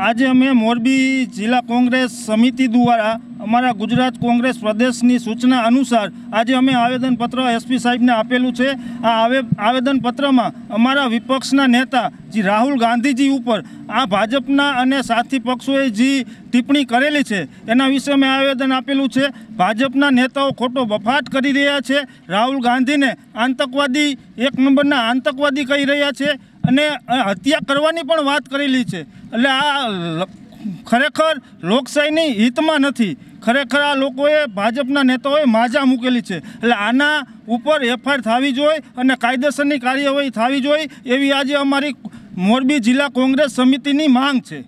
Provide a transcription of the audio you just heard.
આજે અમે મોરબી જિલ્લા કોંગ્રેસ સમિતિ દ્વારા અમારા ગુજરાત કોંગ્રેસ પ્રદેશની સૂચના અનુસાર આજે અમે આવેદનપત્ર એસપી સાહેબને આપેલું છે. આ આવે, આવેદનપત્રમાં અમારા વિપક્ષના નેતા જે રાહુલ ગાંધીજી ઉપર આ ભાજપના અને સાથી પક્ષોએ જે ટિપ્પણી કરેલી છે. એના વિશે અમે આવેદન આપેલું છે. ભાજપના નેતાઓ ખોટો બફાટ કરી રહ્યા છે. રાહુલ ગાંધીને આતંકવાદી એક નંબરના આતંકવાદી કહી રહ્યા છે. અને હત્યા કરવાની પણ વાત કરેલી છે. એટલે આ ખરેખર લોકશાહીની હિતમાં નથી. ખરેખર આ લોકોએ ભાજપના નેતાઓએ માજા મૂકેલી છે. એટલે આના ઉપર એફઆઈઆર થવી જોઈએ અને કાયદેસરની કાર્યવાહી થવી જોઈએ એવી આજે અમારી મોરબી જિલ્લા કોંગ્રેસ સમિતિની માંગ છે.